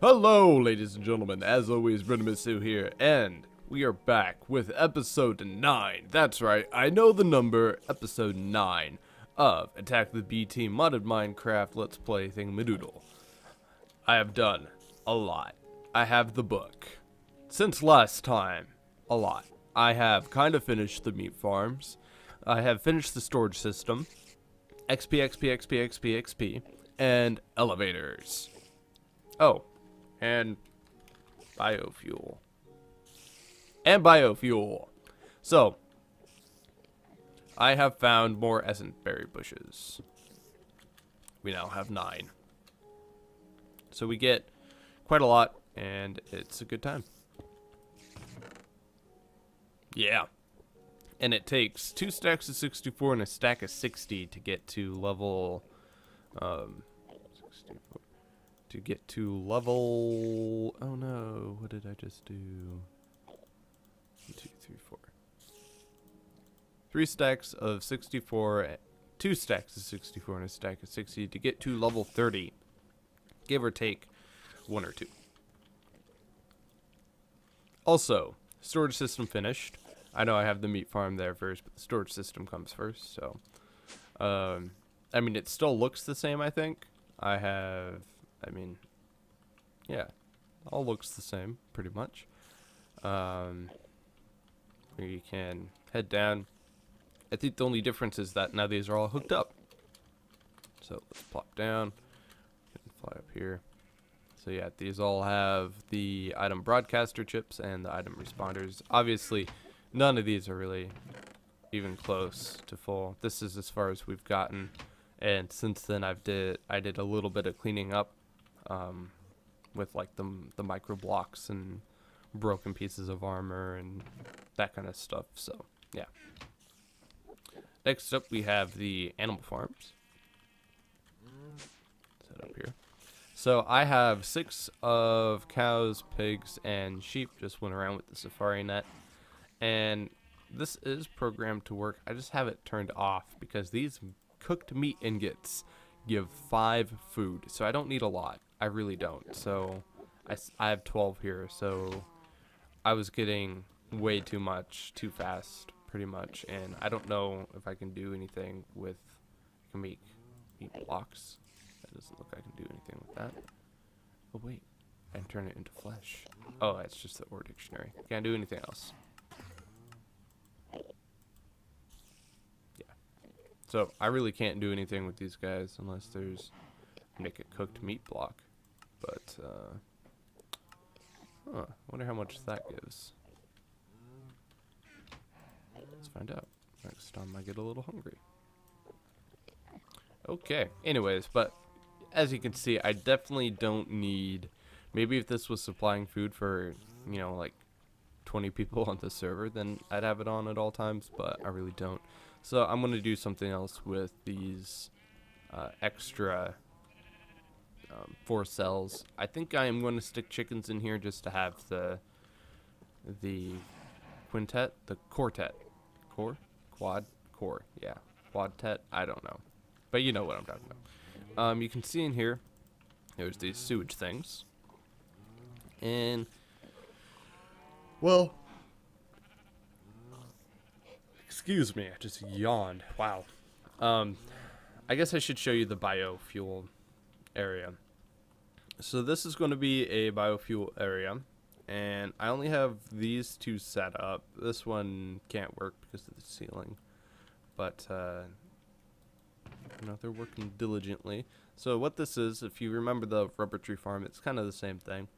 Hello, ladies and gentlemen. As always, Brennomisu here, and we are back with episode 9. That's right, I know the number, episode 9 of Attack the B Team modded Minecraft Let's Play Thingamadoodle. I have done a lot. I have the book. Since last time, a lot. I have kind of finished the meat farms. I have finished the storage system. XP, XP, XP, XP, XP, and elevators. Oh, and biofuel. And biofuel. So, I have found more essence berry bushes. We now have nine. So we get quite a lot, and it's a good time. Yeah. And it takes two stacks of 64 and a stack of 60 to get to level... Um, 64 to get to level... Oh no, what did I just do? One, two, three, four. Three stacks of 64, two stacks of 64 and a stack of 60 to get to level 30. Give or take one or two. Also, storage system finished. I know I have the meat farm there first, but the storage system comes first, so... Um, I mean, it still looks the same, I think. I have I mean, yeah, all looks the same pretty much. Um, you can head down. I think the only difference is that now these are all hooked up. So let's plop down. and Fly up here. So yeah, these all have the item broadcaster chips and the item responders. Obviously, none of these are really even close to full. This is as far as we've gotten. And since then, I've did I did a little bit of cleaning up um, with like the the micro blocks and broken pieces of armor and that kind of stuff. So yeah. Next up, we have the animal farms. Set up here. So I have six of cows, pigs, and sheep. Just went around with the safari net, and this is programmed to work. I just have it turned off because these cooked meat ingots give five food, so I don't need a lot. I really don't. So I, I have 12 here, so I was getting way too much too fast, pretty much, and I don't know if I can do anything with, I can make meat blocks. That doesn't look like I can do anything with that. Oh wait, I can turn it into flesh. Oh, that's just the ore dictionary. Can't do anything else. Yeah. So I really can't do anything with these guys unless there's make a cooked meat block. Uh, huh, wonder how much that gives. Let's find out. Next time I get a little hungry. Okay, anyways, but as you can see, I definitely don't need, maybe if this was supplying food for, you know, like 20 people on the server, then I'd have it on at all times, but I really don't. So I'm going to do something else with these uh, extra um, four cells. I think I am going to stick chickens in here just to have the the quintet, the quartet, core, quad, core, yeah, quadtet. I don't know, but you know what I'm talking about. Um, you can see in here, there's these sewage things, and well, excuse me, I just yawned. Wow. Um, I guess I should show you the biofuel area. So this is going to be a biofuel area and I only have these two set up. This one can't work because of the ceiling, but uh, you know they're working diligently. So what this is, if you remember the rubber tree farm, it's kind of the same thing.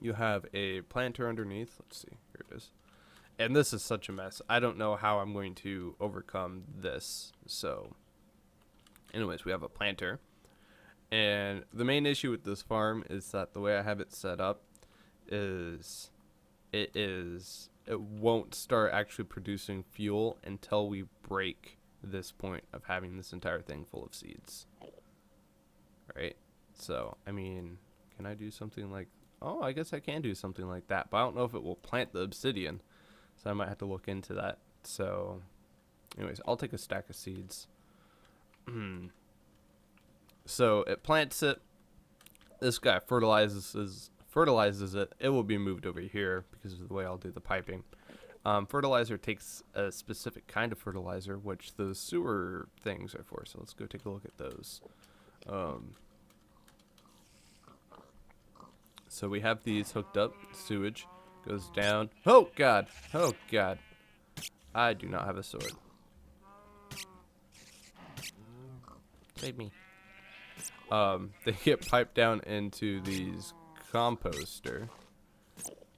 You have a planter underneath. Let's see, here it is. And this is such a mess. I don't know how I'm going to overcome this. So, anyways, we have a planter. And the main issue with this farm is that the way I have it set up is it is it won't start actually producing fuel until we break this point of having this entire thing full of seeds. Right? So, I mean, can I do something like Oh, I guess I can do something like that, but I don't know if it will plant the obsidian. So I might have to look into that. So, anyways, I'll take a stack of seeds. So it plants it. this guy fertilizes fertilizes it, it will be moved over here because of the way I'll do the piping. Um, fertilizer takes a specific kind of fertilizer, which the sewer things are for. So let's go take a look at those. Um, so we have these hooked up. Sewage goes down. Oh God! Oh God! I do not have a sword. Save me. Um, they get piped down into these composter.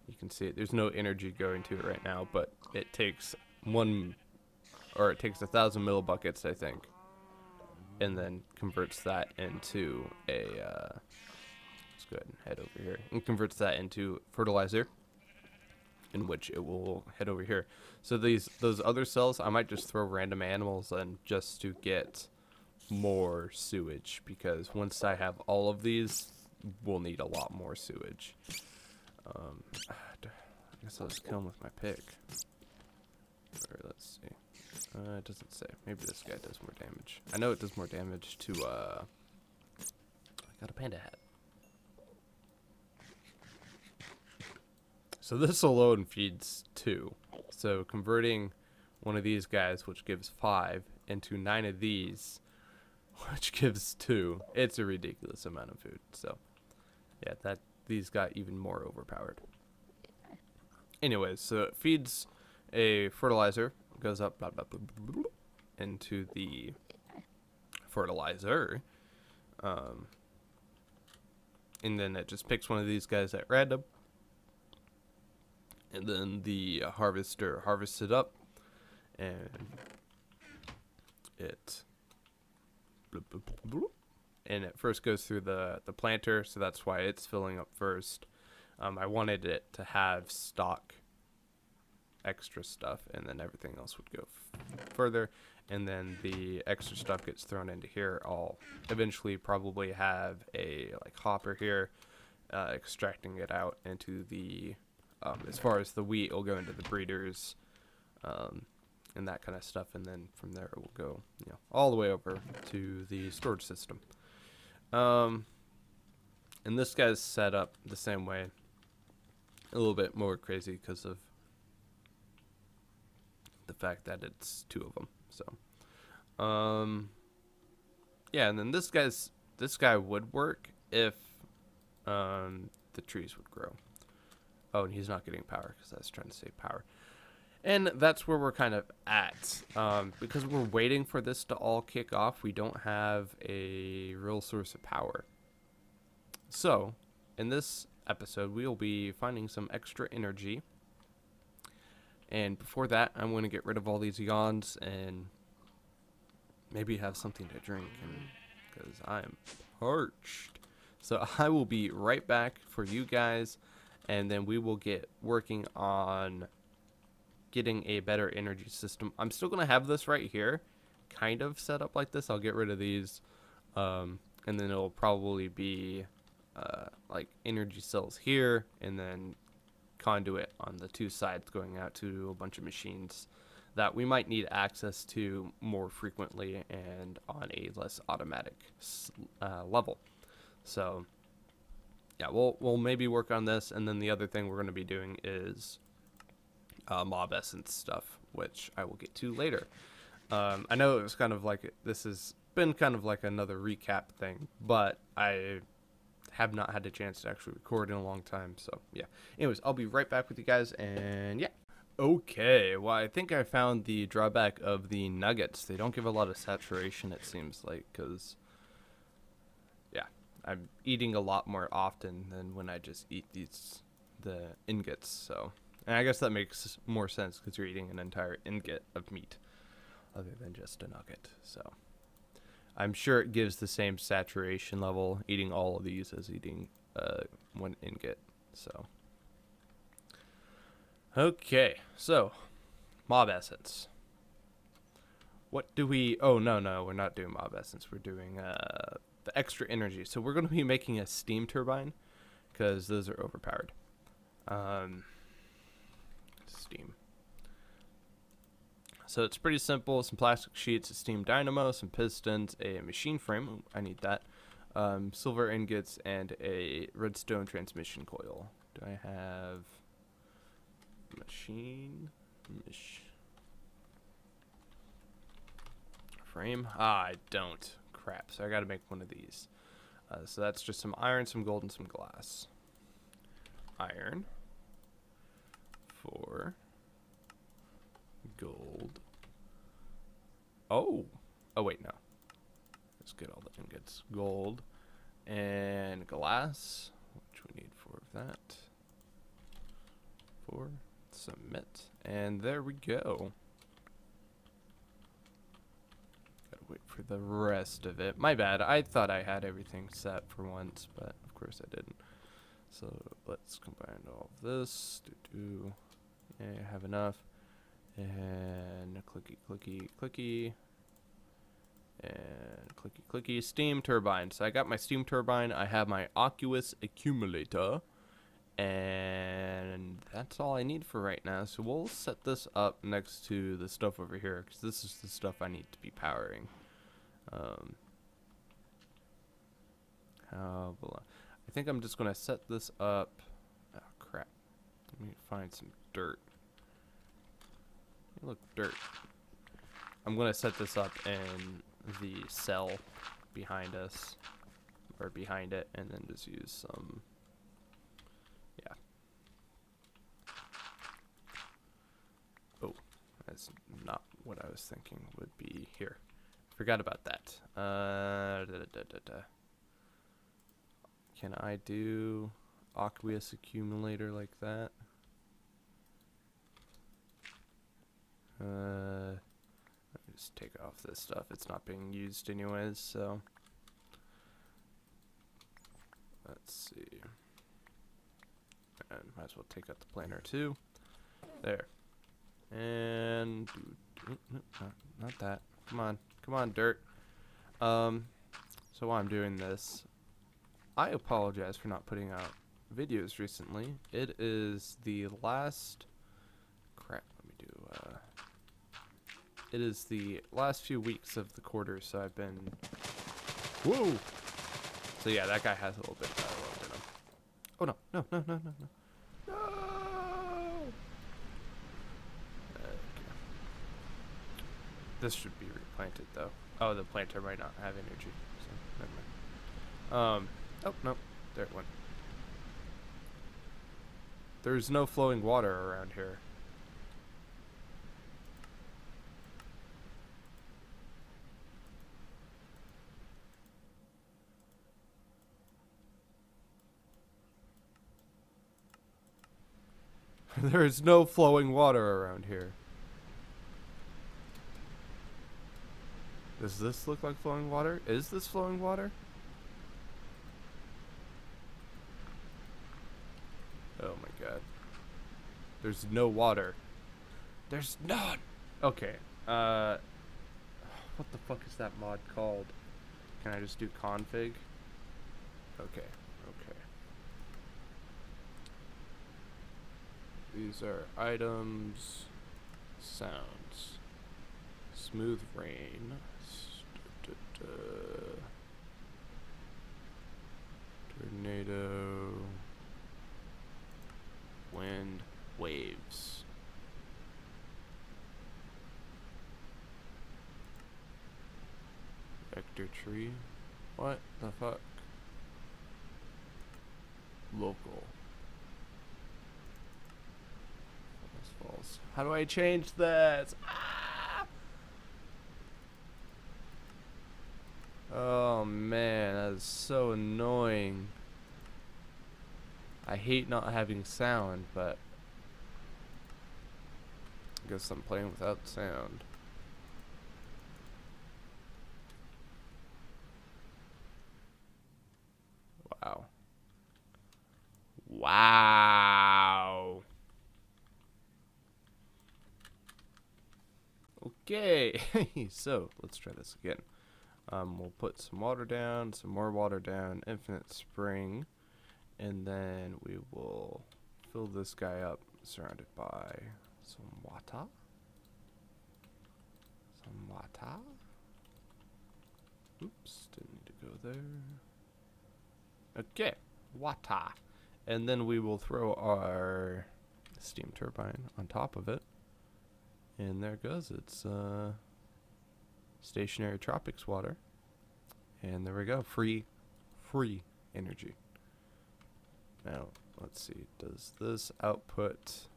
You can see it. There's no energy going to it right now, but it takes one, or it takes a thousand millibuckets, I think, and then converts that into a. Uh, let's go ahead and head over here and converts that into fertilizer, in which it will head over here. So these those other cells, I might just throw random animals in just to get more sewage because once I have all of these, we'll need a lot more sewage. Um, I guess I'll just kill him with my pick. Or let's see. Uh, it doesn't say. Maybe this guy does more damage. I know it does more damage to, uh... I got a panda hat. So this alone feeds two. So converting one of these guys, which gives five, into nine of these, which gives two, it's a ridiculous amount of food. So, yeah, that these got even more overpowered. Anyways, so it feeds a fertilizer, goes up blah, blah, blah, into the fertilizer. Um, and then it just picks one of these guys at random. And then the harvester harvests it up. And it and it first goes through the the planter, so that's why it's filling up first. Um, I wanted it to have stock extra stuff, and then everything else would go further, and then the extra stuff gets thrown into here. I'll eventually probably have a like hopper here, uh, extracting it out into the. Um, as far as the wheat, will go into the breeders. Um, and that kind of stuff. And then from there, it will go you know, all the way over to the storage system. Um, and this guy's set up the same way, a little bit more crazy because of the fact that it's two of them. So, um, yeah, and then this guy's this guy would work if um, the trees would grow. Oh, and he's not getting power because I was trying to save power. And that's where we're kind of at. Um, because we're waiting for this to all kick off, we don't have a real source of power. So, in this episode, we'll be finding some extra energy. And before that, I'm going to get rid of all these yawns and maybe have something to drink. Because I am parched. So I will be right back for you guys. And then we will get working on getting a better energy system. I'm still going to have this right here, kind of set up like this. I'll get rid of these, um, and then it'll probably be uh, like energy cells here, and then conduit on the two sides going out to a bunch of machines that we might need access to more frequently and on a less automatic uh, level. So yeah, we'll we'll maybe work on this, and then the other thing we're going to be doing is uh, mob essence stuff, which I will get to later. Um, I know it was kind of like this has been kind of like another recap thing, but I have not had a chance to actually record in a long time. So yeah. Anyways, I'll be right back with you guys, and yeah. Okay, well, I think I found the drawback of the nuggets. They don't give a lot of saturation, it seems like, because, yeah, I'm eating a lot more often than when I just eat these, the ingots, so. And I guess that makes more sense because you're eating an entire ingot of meat other than just a nugget. So I'm sure it gives the same saturation level eating all of these as eating uh, one ingot. So okay, so mob essence. What do we? Oh no, no, we're not doing mob essence. We're doing uh, the extra energy. So we're going to be making a steam turbine because those are overpowered. Um, steam. So it's pretty simple. Some plastic sheets, a steam dynamo, some pistons, a machine frame. Ooh, I need that. um, silver ingots, and a redstone transmission coil. Do I have machine? Mach- frame? Ah, I don't. Crap. So I got to make one of these. Uh, so that's just some iron, some gold, and some glass. Iron. Four. Gold. Oh. Oh, wait, no. Let's get all the ingots. Gold. And glass, which we need four of that. Four. Submit. And there we go. Gotta wait for the rest of it. My bad. I thought I had everything set for once, but of course I didn't. So let's combine all of this. Do do. I have enough. And clicky clicky clicky. And clicky clicky steam turbine. So I got my steam turbine. I have my aqueous accumulator. And that's all I need for right now. So we'll set this up next to the stuff over here. Because this is the stuff I need to be powering. Um, how will I, I think I'm just going to set this up. Oh, crap. Let me find some dirt. Look, dirt. I'm going to set this up in the cell behind us. Or behind it. And then just use some... Yeah. Oh, that's not what I was thinking would be here. Forgot about that. Uh, da, da, da. Can I do aqueous accumulator like that? Uh, let me just take off this stuff. It's not being used anyways, so. Let's see. And might as well take out the planter too. There. And do, do, not, not that. Come on. Come on, dirt. Um, so while I'm doing this, I apologize for not putting out videos recently. It is the last. Crap. Let me do. Uh, it is the last few weeks of the quarter, so I've been. Whoa. So yeah, that guy has a little bit of dialogue in him. Oh no! No! No! No! No! No! No! Okay. This should be replanted though. Oh, the planter might not have energy. So never mind. Um. Oh no, there it went. There's no flowing water around here. there is no flowing water around here. Does this look like flowing water? Is this flowing water? Oh my god. There's no water. There's none! Okay, uh... What the fuck is that mod called? Can I just do config? Okay. These are items, sounds, smooth rain, tornado, wind, waves. Vector tree. What the fuck? Local. How do I change this? Ah! Oh man, that is so annoying. I hate not having sound, but I guess I'm playing without sound. Wow. Wow. Okay, so let's try this again. Um, we'll put some water down, some more water down, infinite spring, and then we will fill this guy up surrounded by some water. Some water. Oops, didn't need to go there. Okay, water. And then we will throw our steam turbine on top of it. And there it goes. It's uh, stationary tropics water. And there we go. Free, free energy. Now, let's see. Does this output...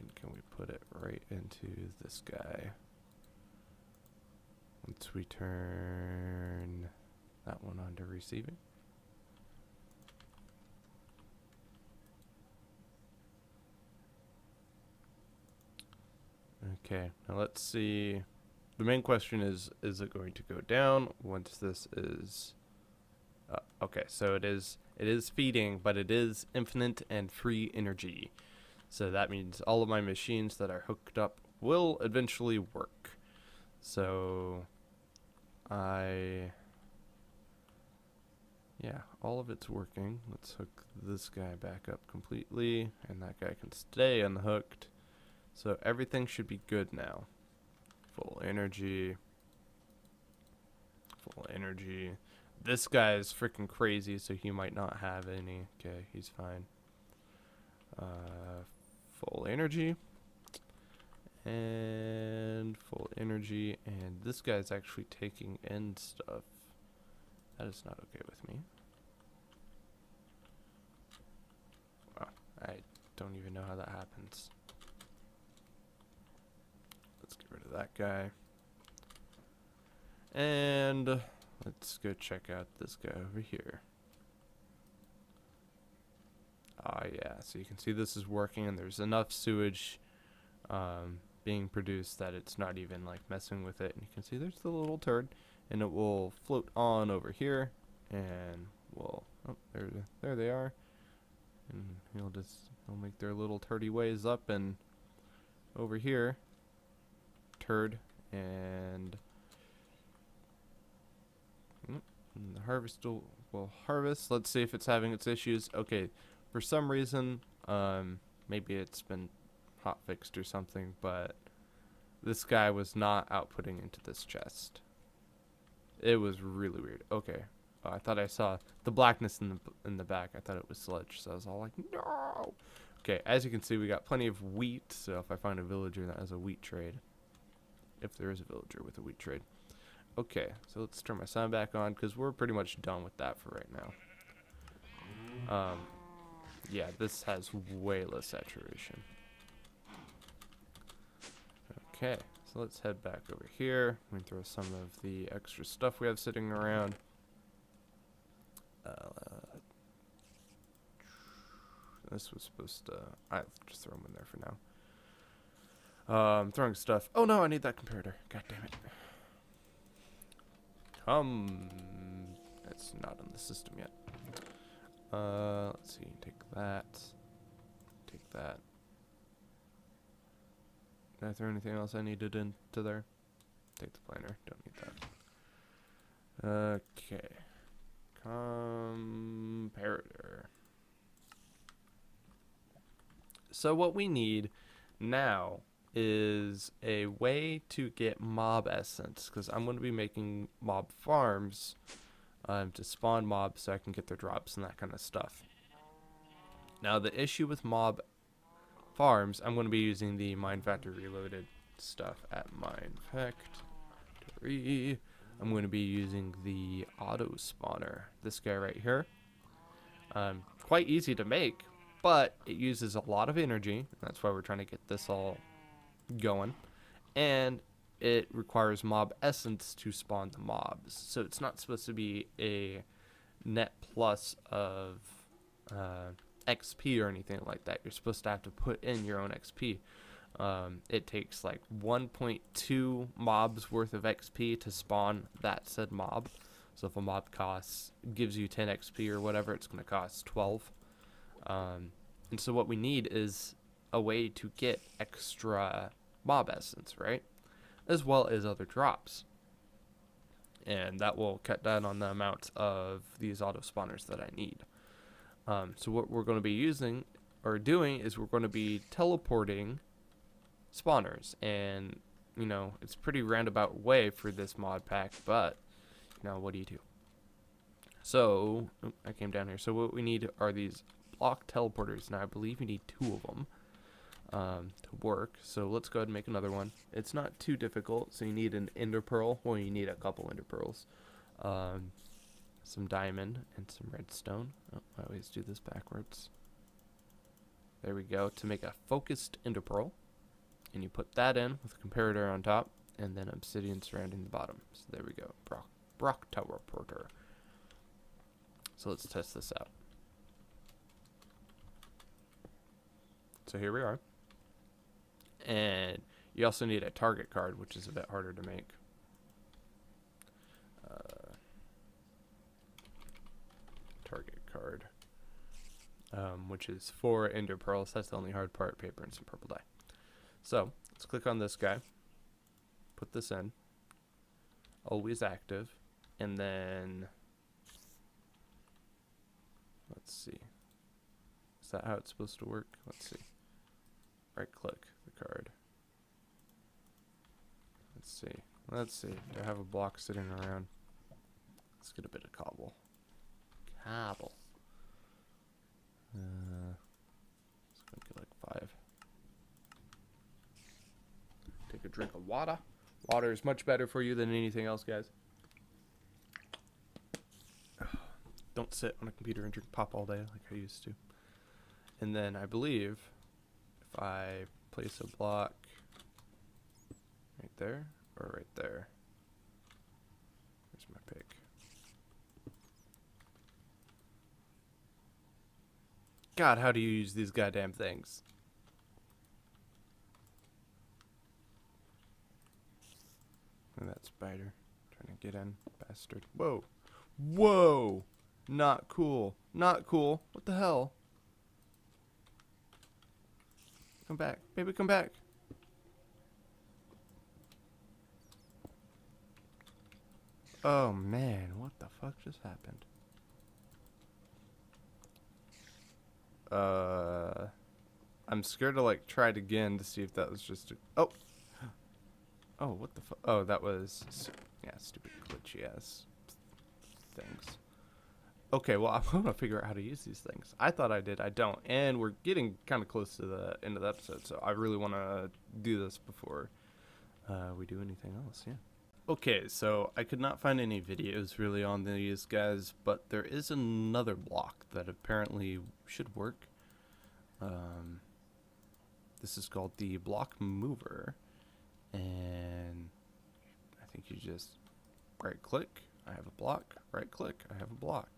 And can we put it right into this guy? Once we turn that one on to receiving. Okay, now let's see. The main question is, is it going to go down once this is... Uh, okay, so it is it is feeding, but it is infinite and free energy. So that means all of my machines that are hooked up will eventually work. So I yeah, all of it's working. Let's hook this guy back up completely and that guy can stay unhooked. So everything should be good now. Full energy. Full energy. This guy is freaking crazy, so he might not have any. Okay, he's fine. Uh, full energy. And full energy. And this guy's actually taking end stuff. That is not okay with me. Wow, I don't even know how that happens. Let's get rid of that guy. And let's go check out this guy over here. Ah, yeah. So you can see this is working, and there's enough sewage um, being produced that it's not even like messing with it. And you can see there's the little turd, and it will float on over here, and we'll oh there there they are, and he'll just they'll make their little turdy ways up and over here, turd, and mm, the harvest will, will harvest. Let's see if it's having its issues. Okay, for some reason, um, maybe it's been hot fixed or something, but this guy was not outputting into this chest. It was really weird. Okay, uh, I thought I saw the blackness in the in the back. I thought it was sludge, so I was all like, no. Okay, as you can see, we got plenty of wheat. So if I find a villager that has a wheat trade, if there is a villager with a wheat trade. Okay, so let's turn my sound back on because we're pretty much done with that for right now. Um, yeah, this has way less saturation. Okay, so let's head back over here. We can throw some of the extra stuff we have sitting around. Uh, this was supposed to... I'll just throw them in there for now. Um, throwing stuff. Oh no, I need that comparator. God damn it. Come. It's not in the system yet. Uh, let's see. Take that. Take that. Did I throw anything else I needed into there? Take the planer. Don't need that. Okay. Comparator. So what we need now is a way to get mob essence because I'm going to be making mob farms um, to spawn mobs so I can get their drops and that kind of stuff. Now the issue with mob farms, I'm going to be using the Mine Factory Reloaded stuff at Mine Factory. I'm going to be using the auto spawner, this guy right here. Um, quite easy to make, but it uses a lot of energy. That's why we're trying to get this all going. And it requires mob essence to spawn the mobs. So it's not supposed to be a net plus of uh, XP or anything like that. You're supposed to have to put in your own XP. Um, it takes like 1.2 mobs worth of XP to spawn that said mob. So if a mob costs gives you 10 XP or whatever, it's going to cost 12. Um, and so what we need is a way to get extra mob essence, right? As well as other drops. And that will cut down on the amount of these auto spawners that I need. Um, so what we're going to be using or doing is we're going to be teleporting spawners and you know it's pretty roundabout way for this mod pack but know what do you do So, I came down here. So what we need are these block teleporters. Now, I believe you need two of them um, to work. So let's go ahead and make another one. It's not too difficult. So you need an ender pearl. Well, you need a couple ender pearls. Um, some diamond and some redstone. Oh, I always do this backwards. There we go. To make a focused ender pearl. And you put that in with a comparator on top. And then obsidian surrounding the bottom. So there we go. Block, Brock Tower Porter. So let's test this out. So here we are. And you also need a target card, which is a bit harder to make. Uh, target card. Um, which is four ender pearls. That's the only hard part, paper and some purple dye. So, let's click on this guy. Put this in. Always active. And then Let's see. Is that how it's supposed to work? Let's see. Right click card. Let's see. Let's see. Do I have a block sitting around? Let's get a bit of cobble. Cobble. Uh, let's get like five. Take a drink of water. Water is much better for you than anything else, guys. don't sit on a computer and drink pop all day like I used to. And then I believe if I place a block right there or right there. Here's my pick. God, how do you use these goddamn things? And that spider trying to get in, bastard. Whoa. Whoa! Not cool. Not cool. What the hell? Come back. Baby, come back. Oh man, what the fuck just happened? Uh, I'm scared to like try it again to see if that was just a, oh, oh, what the fuck? Oh, that was, yeah, stupid glitchy ass things. Okay, well, I'm going to figure out how to use these things. I thought I did. I don't. And we're getting kind of close to the end of the episode, so I really want to do this before uh, we do anything else, yeah. Okay, so I could not find any videos really on these guys, but there is another block that apparently should work. Um, this is called the block mover, and I think you just right click, I have a block, right click, I have a block.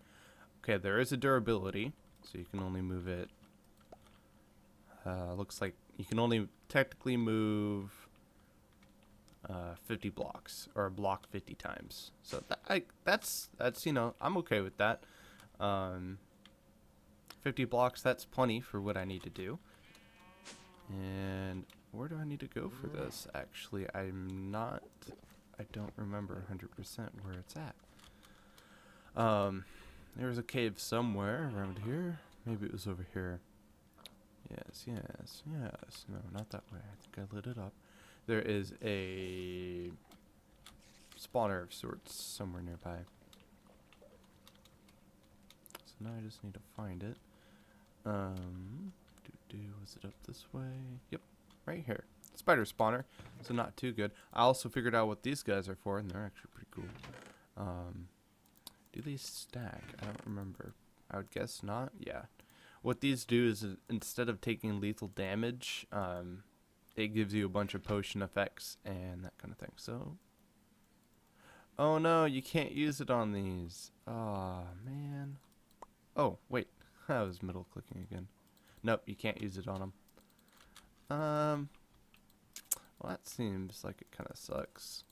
Okay, there is a durability, so you can only move it. Uh, looks like you can only technically move uh, 50 blocks or a block 50 times. So that, I, that's that's you know I'm okay with that. Um, 50 blocks that's plenty for what I need to do. And where do I need to go for this? Actually, I'm not. I don't remember 100% where it's at. Um, there's a cave somewhere around here. Maybe it was over here. Yes, yes, yes. No, not that way. I think I lit it up. There is a spawner of sorts somewhere nearby. So now I just need to find it. Um, do do. Was it up this way? Yep, right here. Spider spawner. So not too good. I also figured out what these guys are for, and they're actually pretty cool. Um, these stack? I don't remember. I would guess not. Yeah. What these do is uh, instead of taking lethal damage, um, it gives you a bunch of potion effects and that kind of thing. So, oh no, you can't use it on these. Oh man. Oh wait, I was middle clicking again. Nope, you can't use it on them. Um. Well, that seems like it kind of sucks.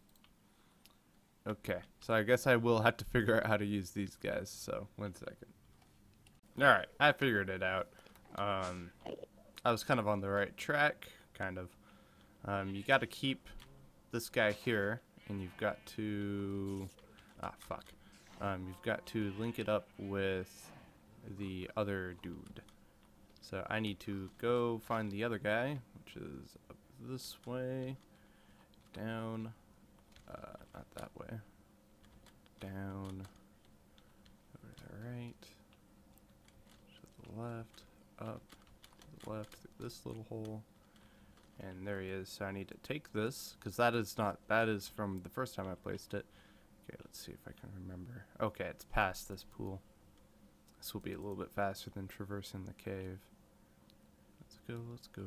Okay, so I guess I will have to figure out how to use these guys, so one second. Alright, I figured it out. Um, I was kind of on the right track, kind of. Um, you got to keep this guy here, and you've got to... Ah, fuck. Um, you've got to link it up with the other dude. So I need to go find the other guy, which is up this way, down, that way. Down. Over right, to the left, up, to the left, through this little hole. And there he is. So I need to take this, because that is not, that is from the first time I placed it. Okay, let's see if I can remember. Okay, it's past this pool. This will be a little bit faster than traversing the cave. Let's go, let's go.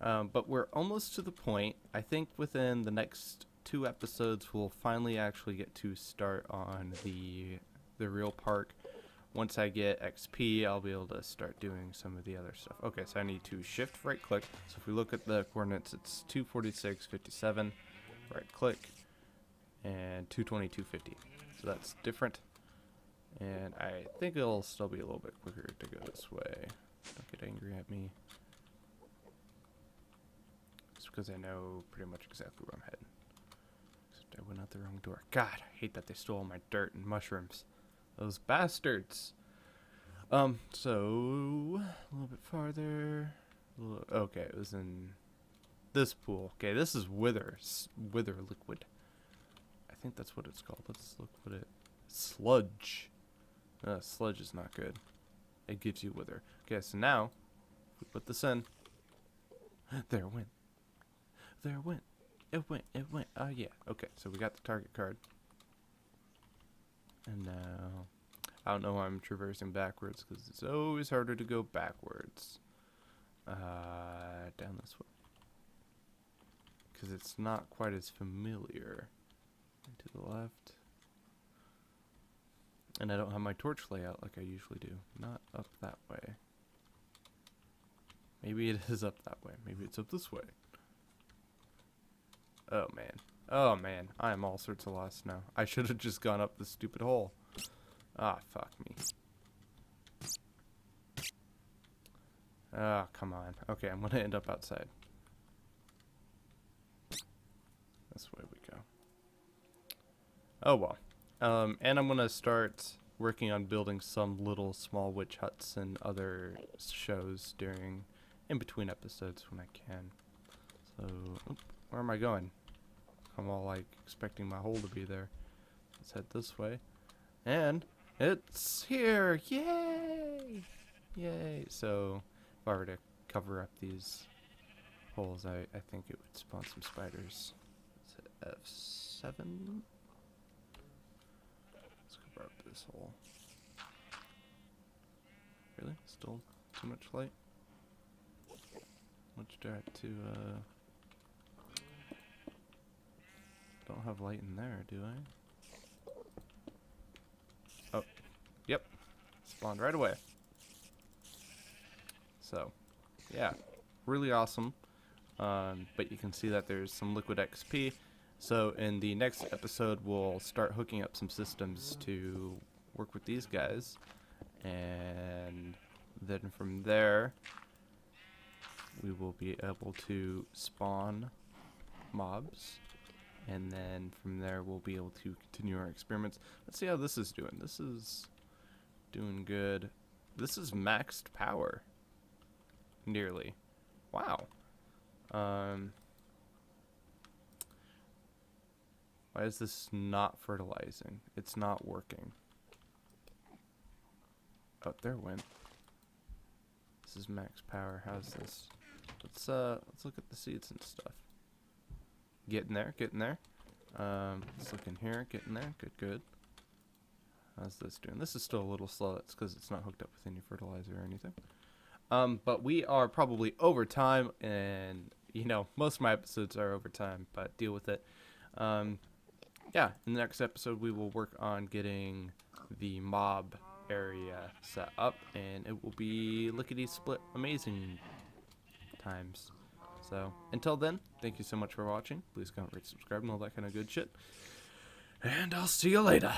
Um, but we're almost to the point. I think within the next two episodes, we'll finally actually get to start on the the real park. Once I get XP, I'll be able to start doing some of the other stuff. Okay, so I need to shift right click. So if we look at the coordinates, it's 246, 57, right click, and 220, 250. So that's different. And I think it'll still be a little bit quicker to go this way. Don't get angry at me. Just because I know pretty much exactly where I'm heading. Went out the wrong door. God, I hate that they stole my dirt and mushrooms. Those bastards. Um, so a little bit farther. Little, okay, it was in this pool. Okay, this is wither, wither liquid. I think that's what it's called. Let's look what it. Sludge. Uh, sludge is not good. It gives you wither. Okay, so now we put this in. There went. There went. It went. It went. Oh yeah. Okay, so we got the target card. And now, I don't know why I'm traversing backwards because it's always harder to go backwards. Uh, down this way. Because it's not quite as familiar. And to the left. And I don't have my torch layout like I usually do. Not up that way. Maybe it is up that way. Maybe it's up this way. Oh man. Oh man. I am all sorts of lost now. I should have just gone up the stupid hole. Ah, fuck me. Ah, come on. Okay, I'm gonna end up outside. This way we go. Oh well. Um, and I'm gonna start working on building some little small witch huts and other shows during, in between episodes when I can. So, where am I going? I'm all like expecting my hole to be there. Let's head this way. And it's here! Yay! Yay! So, if I were to cover up these holes, I, I think it would spawn some spiders. Is it F7? Let's cover up this hole. Really? Still too much light? Much have to, uh... Don't have light in there, do I? Oh, yep. Spawned right away. So, yeah, really awesome. Um, but you can see that there's some liquid XP. So in the next episode, we'll start hooking up some systems to work with these guys. And then from there, we will be able to spawn mobs and then from there we'll be able to continue our experiments. Let's see how this is doing. This is doing good. This is maxed power. Nearly. Wow. Um, why is this not fertilizing? It's not working. Oh, there went. This is max power. How's this? Let's uh let's look at the seeds and stuff. Getting there, getting there. Um, let's look in here, getting there. Good, good. How's this doing? This is still a little slow. That's because it's not hooked up with any fertilizer or anything. Um, but we are probably over time, and you know most of my episodes are over time, but deal with it. Um, yeah, in the next episode we will work on getting the mob area set up, and it will be lickety split amazing times. So until then, thank you so much for watching. Please comment, rate, subscribe, and all that kind of good shit. And I'll see you later.